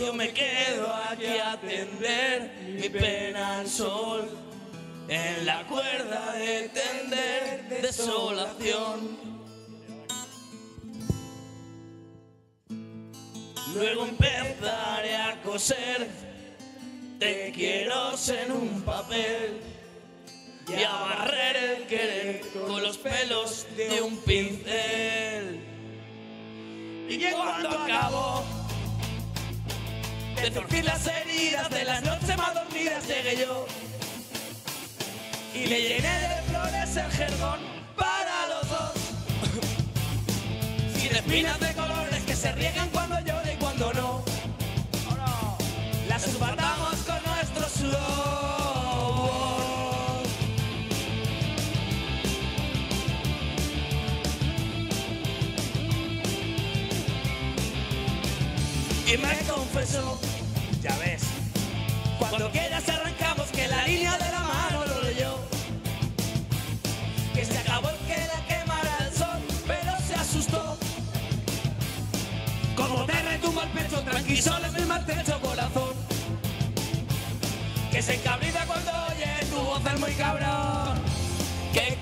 Yo me quedo aquí a tender mi pena al sol. En la cuerda de tender desolación. Luego empezaré a coser. Te quiero en un papel y a barrer el querer con los pelos de un pincel. Y cuando acabo de zurcir las heridas de las noches más dormidas llegué yo y le llené de flores el jergón para los dos. Sin espinas de colores que se riegan Y me confesó, ya ves, cuando quieras arrancamos que la línea de la mano lo leyó. Que se acabó el que la quemara el sol, pero se asustó. Como te retumba el pecho, tranquilo es el mal techo corazón. Que se encabrita cuando oye tu voz es muy cabrón. ¿Qué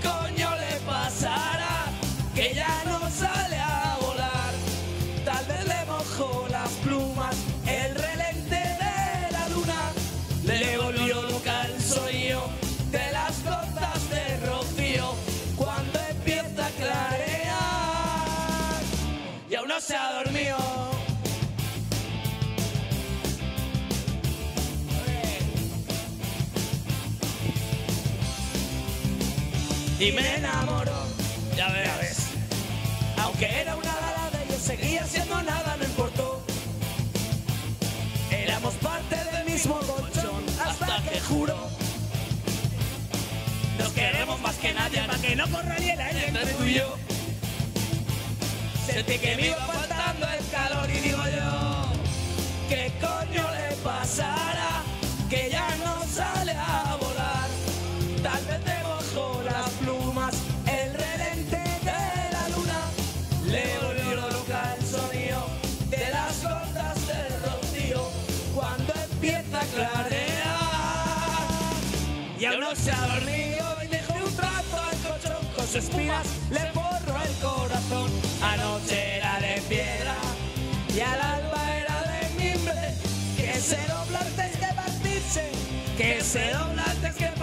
Y me enamoró, ya ves. Aunque era una balada, yo seguía siendo nada, no importó. Éramos parte del mismo colchón hasta que juro. Nos queremos más que nadie, para que no corra ni el aire entre tú yo. Sentí que me iba faltando el calor y digo yo, ¿qué coño le pasará? No se ha dormido y dejó un trato al colchón con sus espinas, le borró el corazón. Anoche era de piedra y al alba era de mimbre. Que se dobla antes que partirse, que se dobla antes que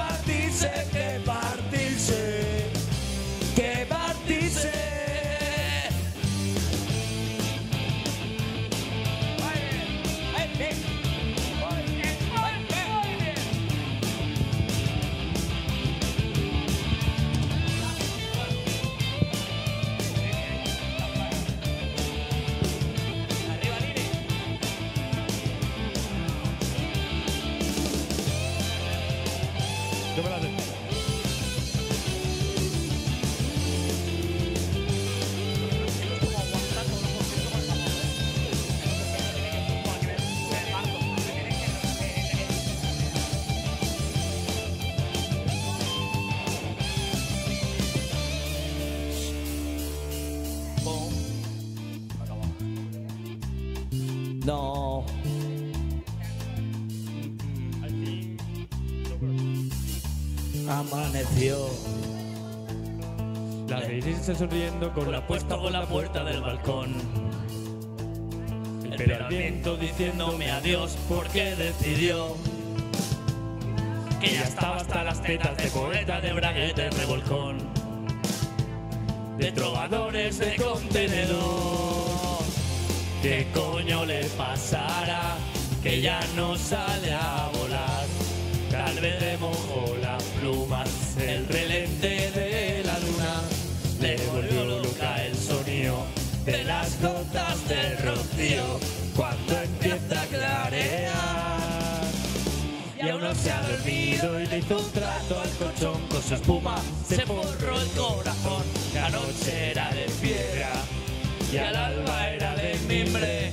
No. Amaneció. La está sonriendo con la puesta con la puerta del balcón. El viento diciéndome adiós porque decidió que ya estaba hasta las tetas de poeta, de bragueta, de revolcón, de trovadores de contenedor. ¿Qué coño le pasará? Que ya no sale a volar. Tal vez le mojó las plumas el relente de la luna. Le volvió loca el sonido de las gotas del rocío cuando empieza a clarear. Y aún no se ha dormido y le hizo un trato al colchón con su espuma. Se borró el corazón, la noche era de piedra y al alba era de mimbre.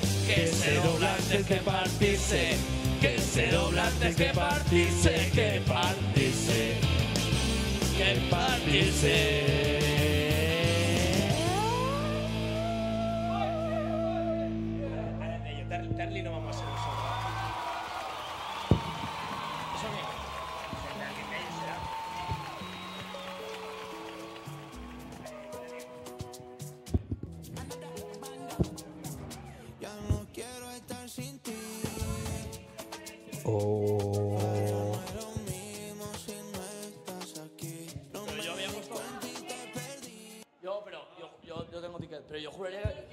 Que partirse, que se dobla antes que partirse, que partirse, que partirse. No Pero yo había puesto. Yo, pero yo, yo, yo tengo ticket, pero yo juraría que.